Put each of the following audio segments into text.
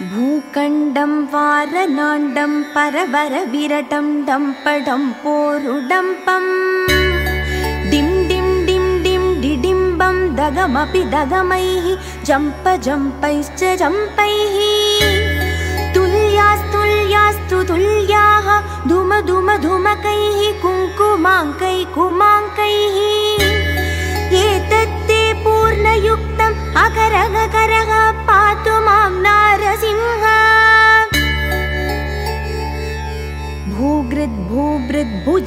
वारनाण्डं वारनाण्डं परवरविरटं डम्पडं पोरुडम्पम् डिं डिं डिं डिं डिडिम्बं दगमपि दगमैः जम्प जम्पैश्च जम्पैः। तुल्यास्तुल्यास्तु तुल्याः धुम धुम धुमकैः कुङ्कुमाङ्कै कुमाङ्कैः। एतत्ते पूर्णयुक्तम् अकरगकरः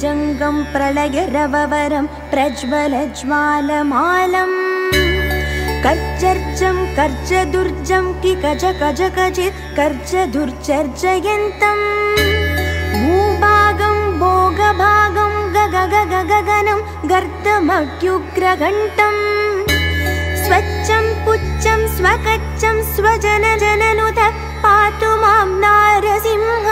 भूगृद्भूभृद्भुजङ्गं प्रलयरववरं प्रज्वलज्वालमालम् कर्चर्चं कर्चदुर्जं किकज कज कचित् कर्चदुर्चर्जयन्तम् भूभागं भोगभागं गगगगगगनं गर्तमग्युग्रघण्टम् स्वच्छं पुच्छं स्वकच्छं स्वजनजननुत पातु मां नारसिंह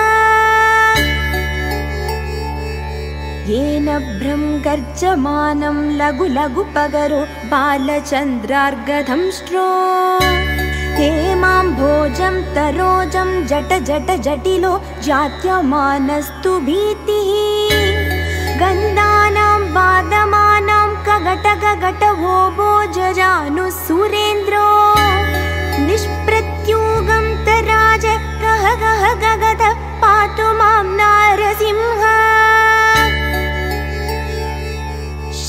येन भ्रं गर्जमानं लघु लघु पगरो बालचन्द्रार्गधंष्ट्रो हेमां भोजं तरोजं जट जट जटिलो जात्यमानस्तु भीतिः। गन्धानां वादमानां कगट गगट वो भोजजानुः सुरेन्द्रो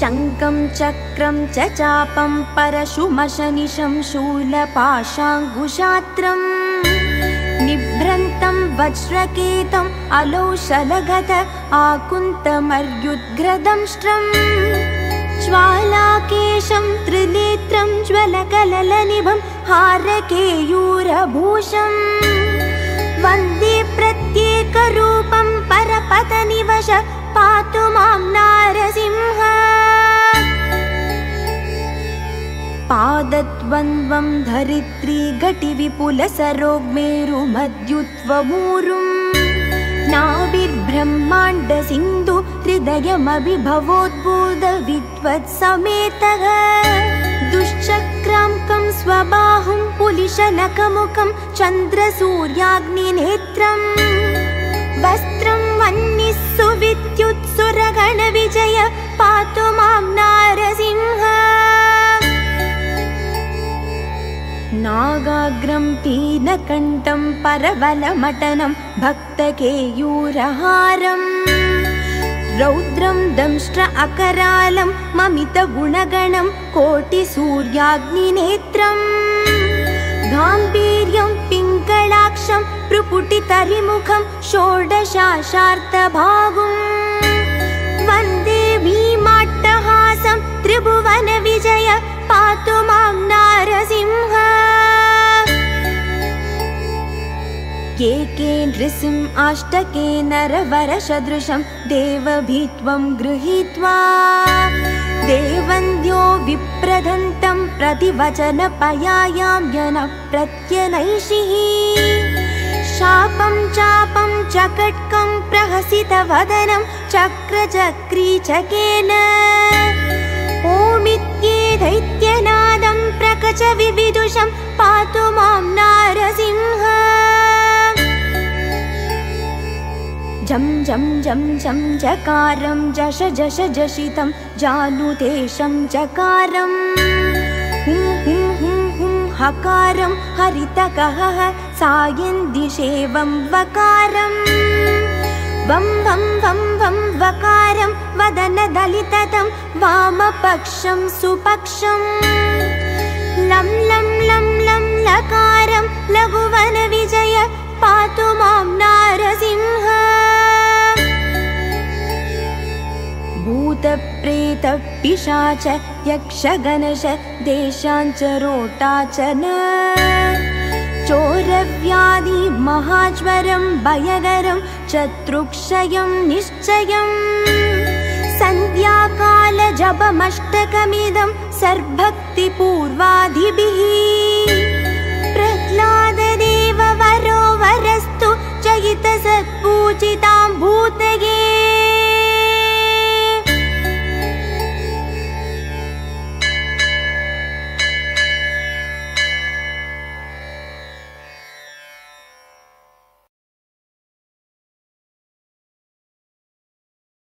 शङ्कं चक्रं च चापं परशुमशनिशं शूलपाशाङ्कुशात्रम् निभ्रन्तं वज्रकेतम् अलौशलगत आकुन्तमर्युद्ग्रदंष्ट्रम् ज्वालाकेशं त्रिनेत्रं ज्वलकललनिभं हारकेयूरभूषम् वन्दे प्रत्येकरूपं परपतनिवश पातु मां नारसिंह पादद्वन्द्वं धरित्री घटिविपुलसरोग्मेरुमद्युत्वमूरुम् नाभिर्ब्रह्माण्डसिन्धु हृदयमभिभवोद्बोधविद्वत्समेतः दुश्चक्राङ्कं स्वबाहुं पुलिशनकमुखं चन्द्रसूर्याग्निनेत्रम् वस्त्रं वह्निः सुविद्युत्सुरगणविजय नागाग्रं पीनकण्ठं परबलमटनं भक्तकेयूरहारम् रौद्रं दंष्ट्र अकरालं ममितगुणगणं कोटिसूर्याग्निनेत्रम् गाम्भीर्यं पिङ्गलाक्षं प्रपुटितरिमुखं षोडशाशार्तभागुम् वन्दे भीमाट्टहासं त्रिभुवनविजय पातु एके नृसिंह अष्टके नरवरसदृशं देवभीत्वं गृहीत्वा देवन्द्यो विप्रदन्तं प्रतिवचनपयायां जनः प्रत्यनैषिः शापं चापं चकट्कं प्रहसितवदनं चक्रचक्रीचकेन। ओमित्ये दैत्यनादं प्रकच विविदुषं पातु मां नारसिंह जं जं जं जकारं जश जश जशितं जानुदेशं जकारम् हुं हुं हुं हुं हकारं हरितकहः सायं दिशेवं वकारम् वं वं वं वं वकारं वदनदलिततं वामपक्षं सुपक्षम् लं लं लं लं लकारं लघुवनविजय पातु भूतप्रेतपिशाच यक्षगणश देशाञ्चरोटाचन चोरव्याधि महाज्वरं भयगरं चतुक्षयं निश्चयम् सन्ध्याकालजपमष्टकमिदं सर्भक्तिपूर्वादिभिः प्रह्लाददेव वरो वरस्तु जयित सत्पूजितां भूते